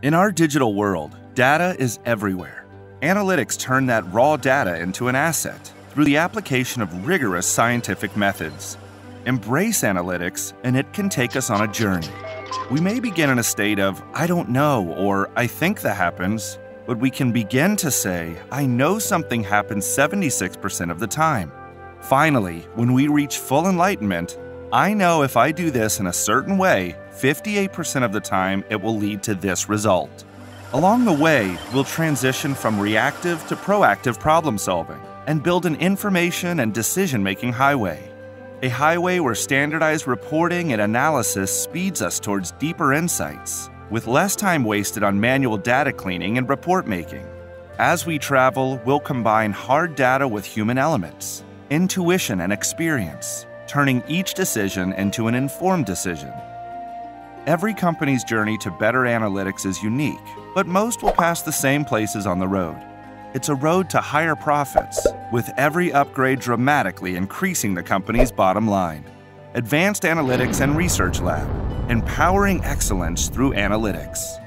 In our digital world, data is everywhere. Analytics turn that raw data into an asset through the application of rigorous scientific methods. Embrace analytics, and it can take us on a journey. We may begin in a state of, I don't know, or I think that happens, but we can begin to say, I know something happens 76% of the time. Finally, when we reach full enlightenment, I know if I do this in a certain way, 58% of the time it will lead to this result. Along the way, we'll transition from reactive to proactive problem solving and build an information and decision making highway. A highway where standardized reporting and analysis speeds us towards deeper insights, with less time wasted on manual data cleaning and report making. As we travel, we'll combine hard data with human elements, intuition, and experience, turning each decision into an informed decision. Every company's journey to better analytics is unique, but most will pass the same places on the road. It's a road to higher profits, with every upgrade dramatically increasing the company's bottom line. Advanced Analytics and Research Lab, empowering excellence through analytics.